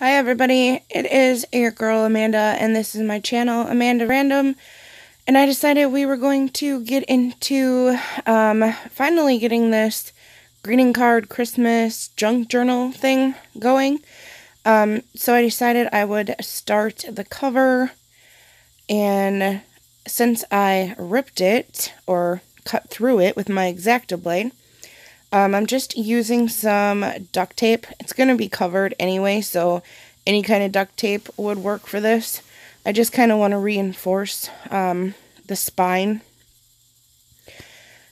Hi everybody, it is your girl Amanda and this is my channel Amanda Random. And I decided we were going to get into um, finally getting this greeting card Christmas junk journal thing going. Um, so I decided I would start the cover. And since I ripped it or cut through it with my X-Acto blade um, I'm just using some duct tape. It's going to be covered anyway, so any kind of duct tape would work for this. I just kind of want to reinforce um, the spine.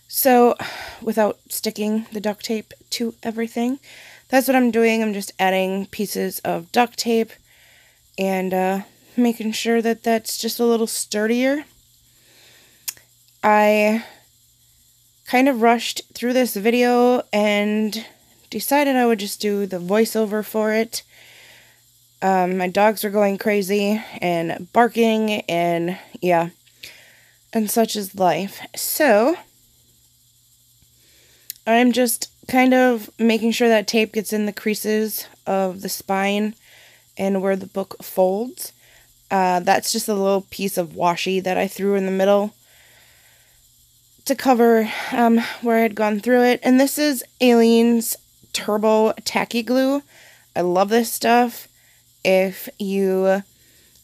So, without sticking the duct tape to everything, that's what I'm doing. I'm just adding pieces of duct tape and uh, making sure that that's just a little sturdier. I kind of rushed through this video and decided I would just do the voiceover for it. Um, my dogs were going crazy and barking and yeah, and such is life. So, I'm just kind of making sure that tape gets in the creases of the spine and where the book folds. Uh, that's just a little piece of washi that I threw in the middle to cover um, where I had gone through it. And this is Aleene's Turbo Tacky Glue. I love this stuff. If you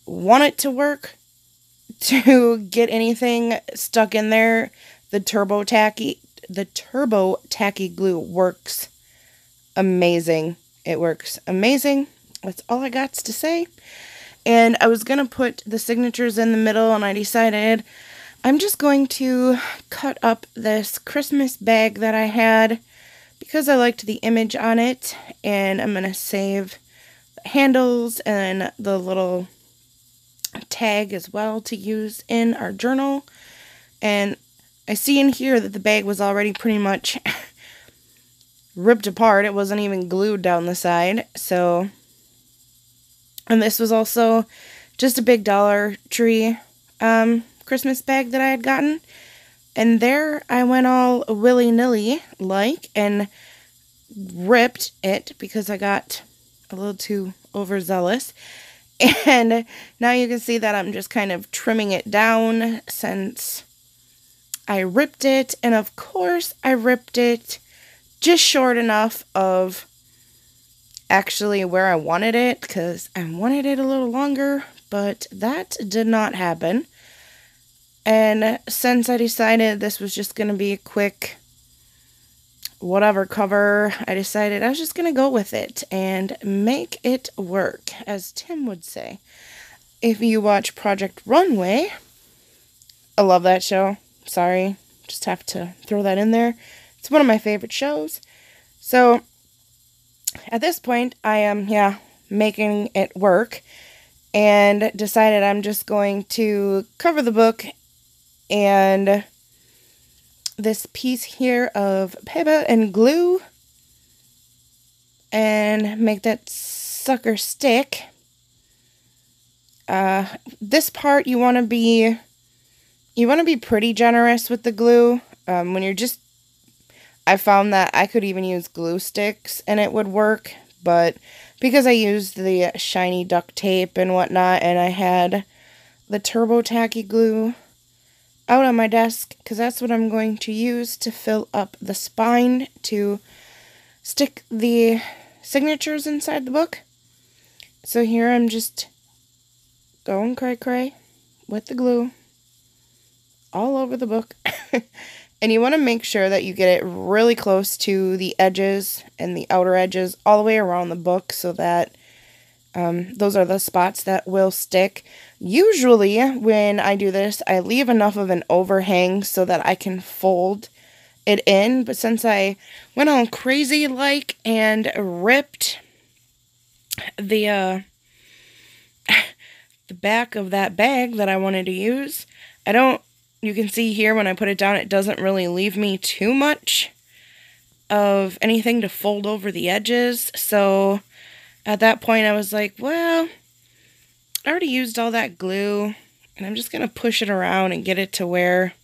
want it to work, to get anything stuck in there, the Turbo Tacky, the Turbo Tacky Glue works amazing. It works amazing. That's all I got to say. And I was going to put the signatures in the middle, and I decided I'm just going to cut up this Christmas bag that I had because I liked the image on it and I'm going to save the handles and the little tag as well to use in our journal and I see in here that the bag was already pretty much ripped apart. It wasn't even glued down the side. So, and this was also just a big Dollar Tree um, Christmas bag that I had gotten. And there I went all willy-nilly like and ripped it because I got a little too overzealous. And now you can see that I'm just kind of trimming it down since I ripped it. And of course I ripped it just short enough of actually where I wanted it because I wanted it a little longer, but that did not happen. And since I decided this was just going to be a quick whatever cover, I decided I was just going to go with it and make it work, as Tim would say. If you watch Project Runway, I love that show. Sorry, just have to throw that in there. It's one of my favorite shows. So, at this point, I am, yeah, making it work and decided I'm just going to cover the book and this piece here of paper and glue and make that sucker stick. Uh, this part you want to be you want to be pretty generous with the glue um, when you're just I found that I could even use glue sticks and it would work but because I used the shiny duct tape and whatnot and I had the turbo tacky glue out on my desk because that's what I'm going to use to fill up the spine to stick the signatures inside the book. So here I'm just going cray cray with the glue all over the book. and you want to make sure that you get it really close to the edges and the outer edges all the way around the book so that um, those are the spots that will stick. Usually, when I do this, I leave enough of an overhang so that I can fold it in. But since I went on crazy like and ripped the uh, the back of that bag that I wanted to use, I don't. You can see here when I put it down, it doesn't really leave me too much of anything to fold over the edges. So at that point, I was like, well, I already used all that glue, and I'm just going to push it around and get it to where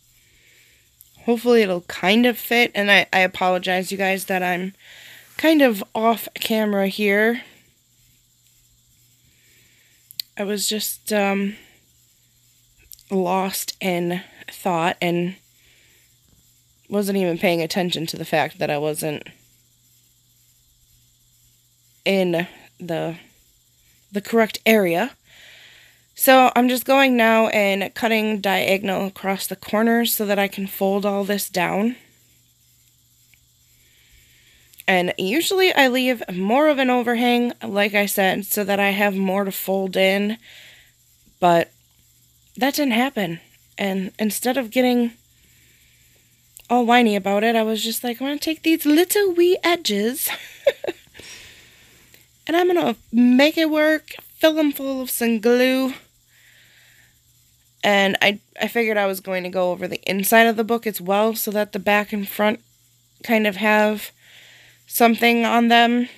hopefully it'll kind of fit. And I, I apologize, you guys, that I'm kind of off camera here. I was just um, lost in thought and wasn't even paying attention to the fact that I wasn't in the the correct area. So I'm just going now and cutting diagonal across the corners so that I can fold all this down. And usually I leave more of an overhang, like I said, so that I have more to fold in. But that didn't happen. And instead of getting all whiny about it, I was just like, I'm going to take these little wee edges and I'm going to make it work, fill them full of some glue. And I, I figured I was going to go over the inside of the book as well so that the back and front kind of have something on them.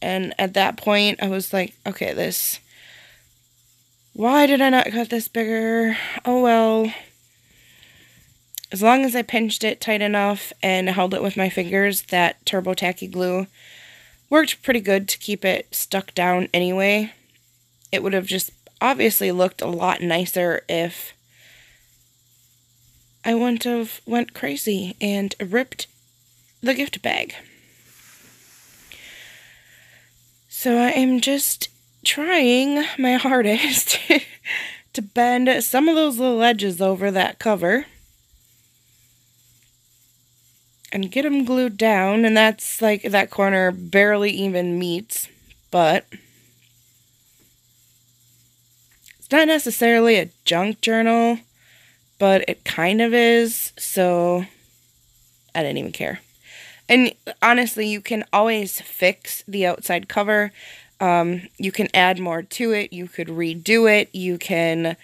And at that point, I was like, okay, this. Why did I not cut this bigger? Oh well. As long as I pinched it tight enough and held it with my fingers, that Turbo Tacky glue worked pretty good to keep it stuck down anyway. It would have just obviously looked a lot nicer if I wouldn't have went crazy and ripped the gift bag. So I am just trying my hardest to bend some of those little edges over that cover and get them glued down and that's like that corner barely even meets but not necessarily a junk journal but it kind of is so I didn't even care and honestly, you can always fix the outside cover. Um, you can add more to it. You could redo it. You can,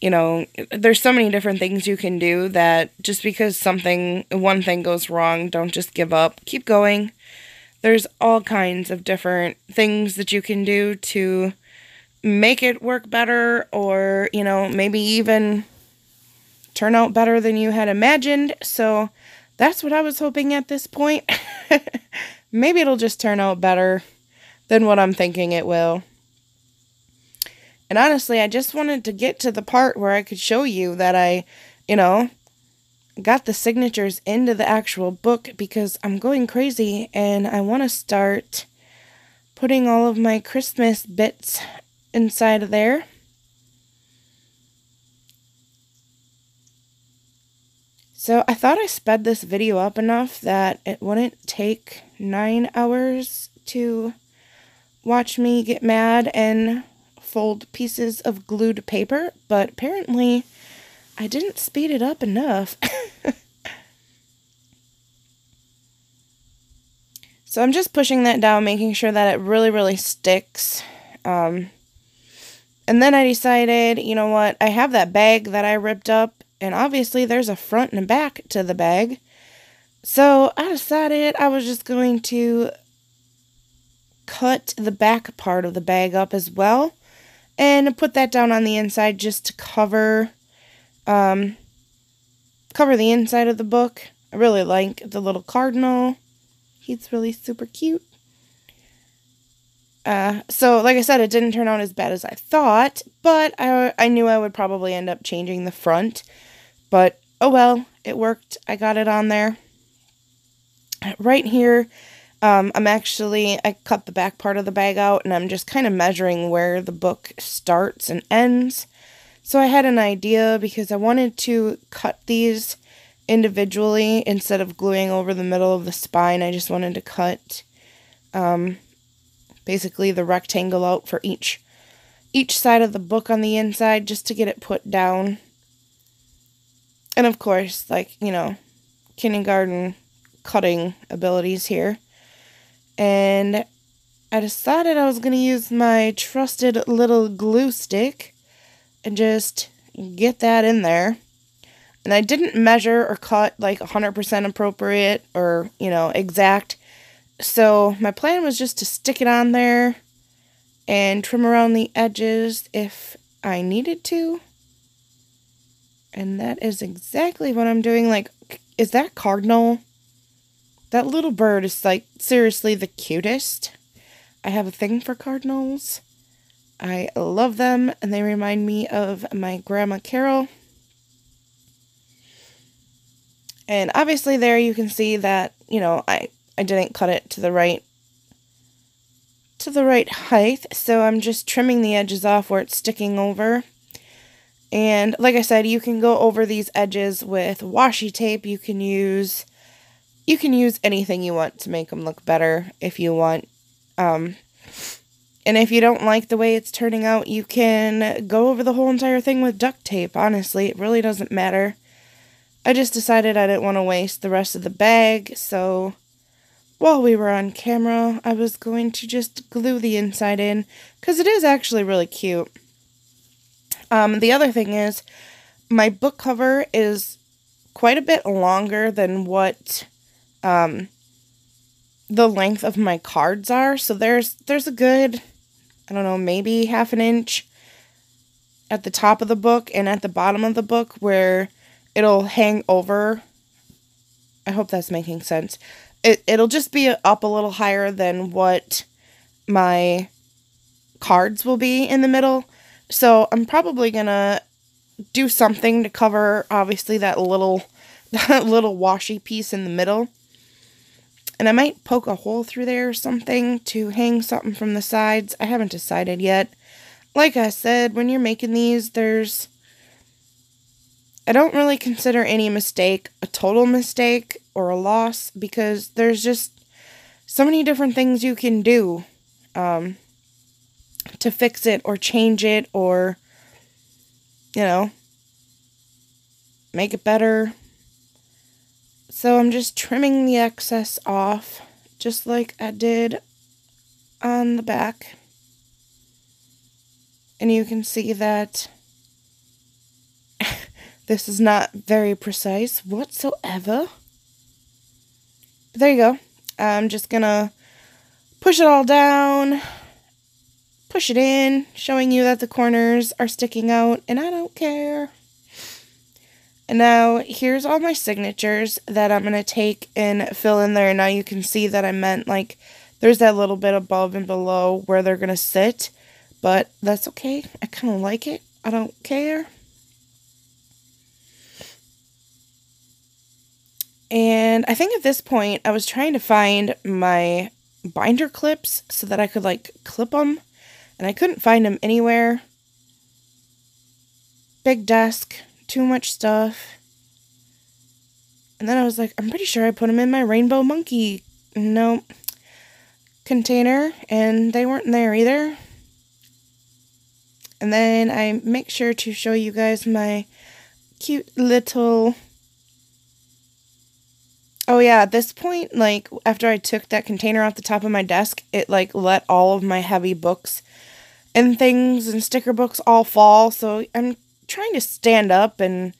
you know, there's so many different things you can do that just because something, one thing goes wrong, don't just give up. Keep going. There's all kinds of different things that you can do to make it work better or, you know, maybe even turn out better than you had imagined. So, that's what I was hoping at this point. Maybe it'll just turn out better than what I'm thinking it will. And honestly, I just wanted to get to the part where I could show you that I, you know, got the signatures into the actual book because I'm going crazy and I want to start putting all of my Christmas bits inside of there. So I thought I sped this video up enough that it wouldn't take nine hours to watch me get mad and fold pieces of glued paper, but apparently I didn't speed it up enough. so I'm just pushing that down, making sure that it really, really sticks. Um, and then I decided, you know what, I have that bag that I ripped up and obviously there's a front and a back to the bag. So I decided I was just going to cut the back part of the bag up as well and put that down on the inside just to cover um, cover the inside of the book. I really like the little cardinal. He's really super cute. Uh, so, like I said, it didn't turn out as bad as I thought, but I, I knew I would probably end up changing the front but oh well, it worked. I got it on there. Right here, um, I'm actually, I cut the back part of the bag out and I'm just kind of measuring where the book starts and ends. So I had an idea because I wanted to cut these individually instead of gluing over the middle of the spine. I just wanted to cut um, basically the rectangle out for each each side of the book on the inside just to get it put down and of course, like, you know, kindergarten cutting abilities here. And I decided I was going to use my trusted little glue stick and just get that in there. And I didn't measure or cut like 100% appropriate or, you know, exact. So my plan was just to stick it on there and trim around the edges if I needed to. And that is exactly what I'm doing. Like, is that cardinal? That little bird is like seriously the cutest. I have a thing for cardinals. I love them and they remind me of my grandma Carol. And obviously there you can see that, you know, I, I didn't cut it to the right to the right height, so I'm just trimming the edges off where it's sticking over. And like I said, you can go over these edges with washi tape. You can use you can use anything you want to make them look better if you want. Um, and if you don't like the way it's turning out, you can go over the whole entire thing with duct tape. Honestly, it really doesn't matter. I just decided I didn't want to waste the rest of the bag, so while we were on camera, I was going to just glue the inside in because it is actually really cute. Um, the other thing is, my book cover is quite a bit longer than what um, the length of my cards are. So there's there's a good, I don't know, maybe half an inch at the top of the book and at the bottom of the book where it'll hang over. I hope that's making sense. It, it'll just be up a little higher than what my cards will be in the middle. So I'm probably gonna do something to cover obviously that little that little washi piece in the middle. And I might poke a hole through there or something to hang something from the sides. I haven't decided yet. Like I said, when you're making these, there's I don't really consider any mistake a total mistake or a loss because there's just so many different things you can do. Um, to fix it or change it or, you know, make it better. So I'm just trimming the excess off, just like I did on the back. And you can see that this is not very precise whatsoever. There you go. I'm just gonna push it all down push it in, showing you that the corners are sticking out, and I don't care. And now here's all my signatures that I'm going to take and fill in there. Now you can see that I meant like there's that little bit above and below where they're going to sit, but that's okay. I kind of like it. I don't care. And I think at this point I was trying to find my binder clips so that I could like clip them and I couldn't find them anywhere. Big desk, too much stuff. And then I was like, I'm pretty sure I put them in my rainbow monkey Nope. container, and they weren't there either. And then I make sure to show you guys my cute little Oh yeah, at this point, like after I took that container off the top of my desk, it like let all of my heavy books and things and sticker books all fall. So I'm trying to stand up and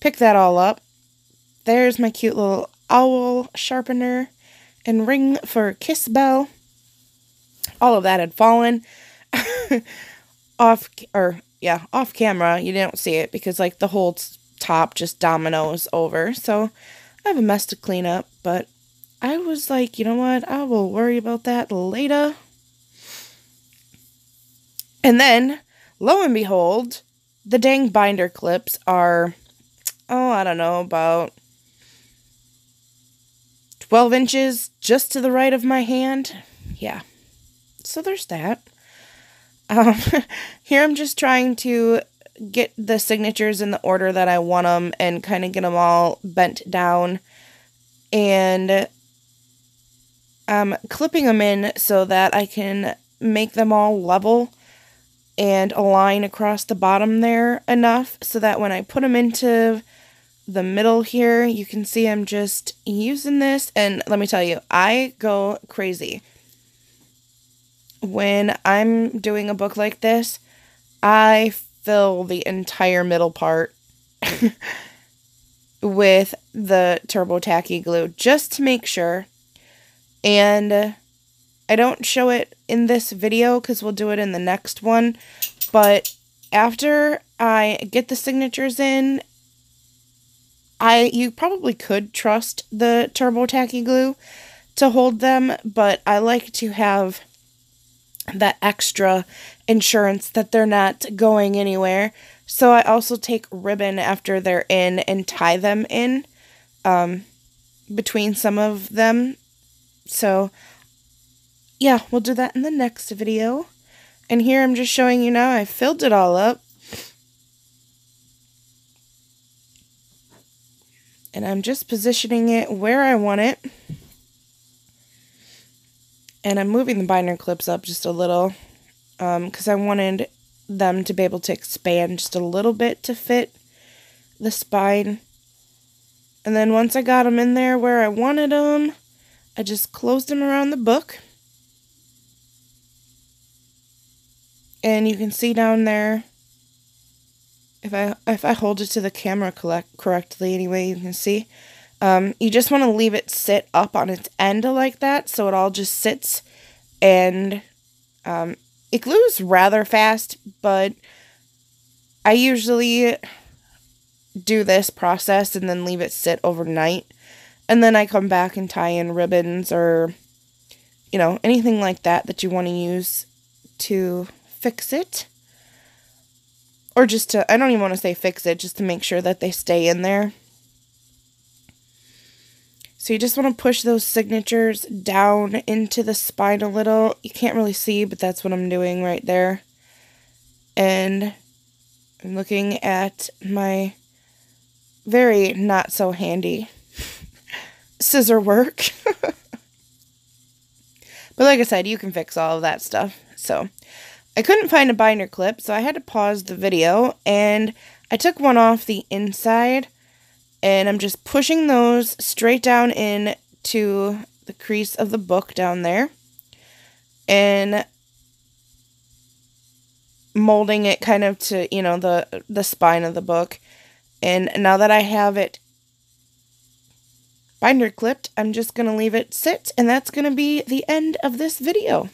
pick that all up. There's my cute little owl sharpener and ring for Kiss Bell. All of that had fallen off or yeah, off camera. You didn't see it because like the whole top just dominoes over. So I have a mess to clean up, but I was like, you know what? I will worry about that later. And then, lo and behold, the dang binder clips are, oh, I don't know, about 12 inches just to the right of my hand. Yeah. So there's that. Um, here I'm just trying to get the signatures in the order that I want them and kind of get them all bent down and I'm clipping them in so that I can make them all level and align across the bottom there enough so that when I put them into the middle here, you can see I'm just using this and let me tell you, I go crazy. When I'm doing a book like this, I fill the entire middle part with the Turbo Tacky glue just to make sure. And I don't show it in this video because we'll do it in the next one. But after I get the signatures in, I you probably could trust the Turbo Tacky glue to hold them, but I like to have that extra insurance that they're not going anywhere. So I also take ribbon after they're in and tie them in um, between some of them. So yeah, we'll do that in the next video. And here I'm just showing you now I filled it all up. And I'm just positioning it where I want it. And I'm moving the binder clips up just a little because um, I wanted them to be able to expand just a little bit to fit the spine. And then once I got them in there where I wanted them, I just closed them around the book. And you can see down there, if I if I hold it to the camera collect, correctly anyway, you can see, um, you just want to leave it sit up on its end like that so it all just sits and um, it glues rather fast, but I usually do this process and then leave it sit overnight. And then I come back and tie in ribbons or, you know, anything like that that you want to use to fix it. Or just to, I don't even want to say fix it, just to make sure that they stay in there. So you just want to push those signatures down into the spine a little. You can't really see, but that's what I'm doing right there. And I'm looking at my very not so handy scissor work. but like I said, you can fix all of that stuff. So I couldn't find a binder clip, so I had to pause the video and I took one off the inside and I'm just pushing those straight down in to the crease of the book down there and molding it kind of to you know the the spine of the book. And now that I have it binder clipped I'm just gonna leave it sit and that's gonna be the end of this video